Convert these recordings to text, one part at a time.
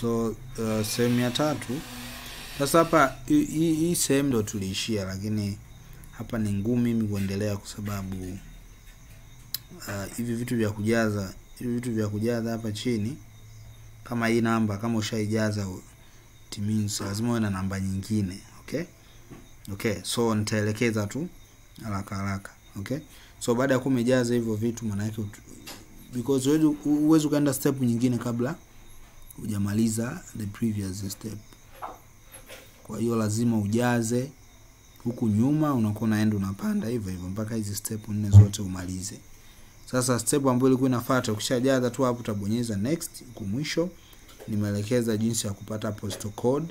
so uh, sehemu ya tatu. Sasa hapa hii- sehemu ndo tuliishia lakini hapa ni ngumu mimi kuendelea kwa sababu uh, vitu vya kujaza hivi vitu vya kujaza hapa chini kama hii namba kama ushaijaza it means lazima uwe na namba nyingine okay? Okay so nitaelekeza tu haraka haraka okay? So baada ya kumejaza hivyo vitu maana yake because huwezi ukaenda step nyingine kabla hujamaliza the previous step. Kwa hiyo lazima ujaze huku nyuma unakuwa unaenda unapanda hivyo hivyo mpaka hizi step nne zote umalize. Sasa step ambayo ilikuwa inafuata ukishajaza tu hapo utabonyeza next huku mwisho. Nimeelekeza jinsi ya kupata postal code.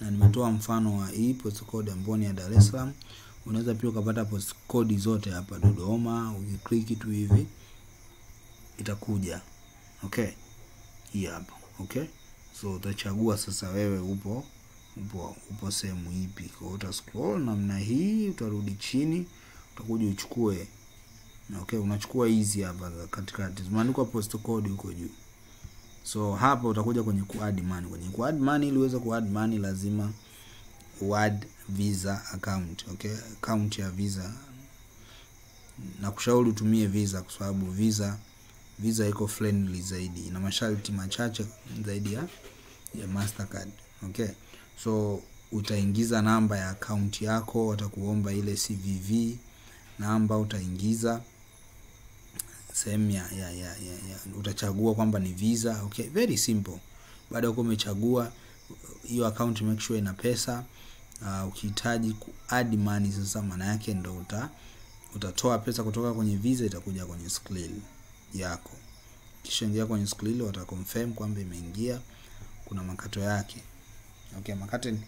Na nimetoa mfano wa hii postal code ambayo ni ya Dar es Salaam. Unaweza pia ukapata postal code zote hapa Dodoma ukiklik tu hivi itakuja. Okay hii hapa okay? So utachagua sasa wewe upo upo upo sehemu ipi. Kwa hiyo uta scroll namna hii utarudi chini utakuja uchukue okay? Unachukua hizi hapa katikati. Zimeandikwa postal code huko juu. So hapa utakuja kwenye kuadd money. Kwenye kuadd money ili uweze kuadd money lazima uadd visa account okay? Account ya visa. Na kushauri utumie visa kwa sababu visa visa iko friendly zaidi. Ina masharti machache zaidi ya ya mastercard. Okay? So utaingiza namba ya akaunti yako watakuomba ile cvv namba utaingiza sehemu ya, ya, ya, ya, ya utachagua kwamba ni visa. Okay? Very simple. Baada ya kuwa umechagua hiyo account make sure ina pesa. Uh, ukihitaji ku add money sasa maana yake ndo uta utatoa pesa kutoka kwenye visa itakuja kwenye skrill yako. Kisha ingia kwenye siku ile watakonfirm kwamba imeingia kuna makato yake. Okay makato ni-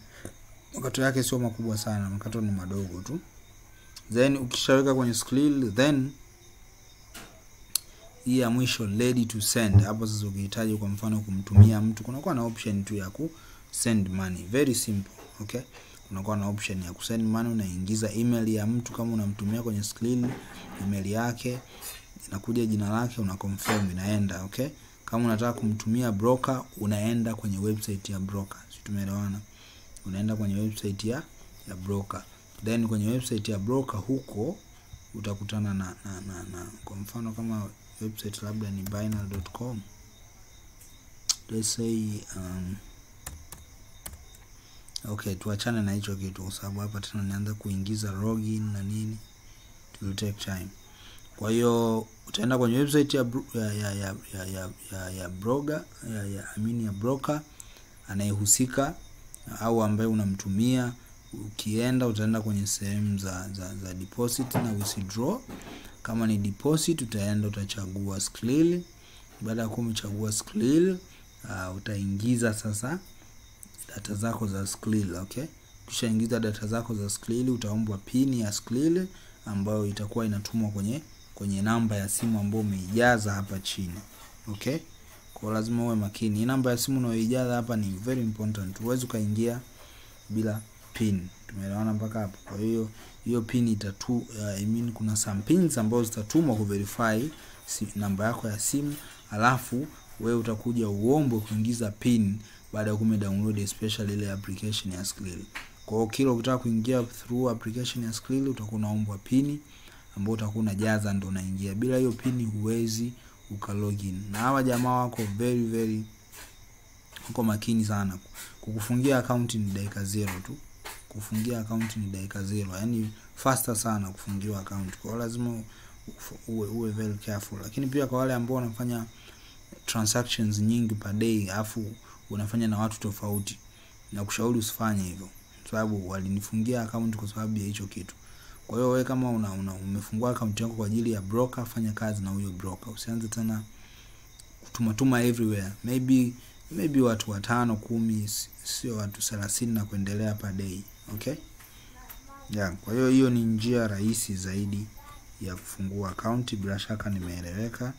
makato yake sio makubwa sana makato ni madogo tu. Then ukishaweka kwenye screen then hii ya mwisho ready to send. Hapo sasa ukihitaji kwa mfano kumtumia mtu kunakuwa na option tu ya ku send money. Very simple okay? Kunakuwa na option ya kusend money unaingiza email ya mtu kama unamtumia kwenye screen email yake inakuja jina lake una confirm inaenda okay? Kama unataka kumtumia broker unaenda kwenye website ya broker. Si tumeelewana? Unaenda kwenye website ya ya broker. Then kwenye website ya broker huko utakutana na, na, na, na. Kwa mfano kama website labda ni binary.com let's say um, okay tuachane na hicho kitu kwa sababu hapa tena nianza kuingiza login na nini. It will take time kwa hiyo utaenda kwenye website ya ya ya ya ya, ya, ya, ya broker ya, ya, amini ya broker anayehusika au ambaye unamtumia. Ukienda utaenda kwenye sehemu za, za, za deposit na withdraw. Kama ni deposit utaenda utachagua skrill. Baada ya kuwa umechagua skrill uh, utaingiza sasa data zako za skrill okay? Ukishaingiza data zako za skrill utaombwa pini ya skrill ambayo itakuwa inatumwa kwenye kwenye namba ya simu ambayo umeijaza hapa chini. Okay? Kwa lazima uwe makini. Hii namba ya simu unayoijaza hapa ni very important. Huwezi ukaingia bila pin. Tumeelewana mpaka hapo? Kwa hiyo hiyo pin itatu uh, I mean, kuna some pins ambazo zitatumwa kuverify si, namba yako ya simu. Alafu wewe utakuja uombe kuingiza pin baada ya kume download especially ile application ya Skrill. Kwa hiyo kila ukitaka kuingia through application ya Skrill utakuwa unaombwa pin ambayo utakuwa unajaza ndo unaingia. Bila hiyo pin huwezi uka login. Na hawa jamaa wako very very wako makini sana. Kukufungia account ni dakika zero tu. Kufungia account ni dakika zero. Yaani faster sana kufungiwa account. Kwa hiyo lazima uwe, uwe very careful. Lakini pia kwa wale ambao wanafanya transactions nyingi per day afu unafanya na watu tofauti na kushauri usifanye hivyo sababu walinifungia account kwa sababu ya hicho kitu kwa hiyo wewe kama una, una umefungua akaunti yako kwa ajili ya broker fanya kazi na huyo broker. Usianze tena kutumatuma everywhere. Maybe maybe watu watano kumi sio watu thelathini na kuendelea per day okay? Yeah kwa hiyo hiyo ni njia rahisi zaidi ya kufungua akaunti. bila shaka nimeeleweka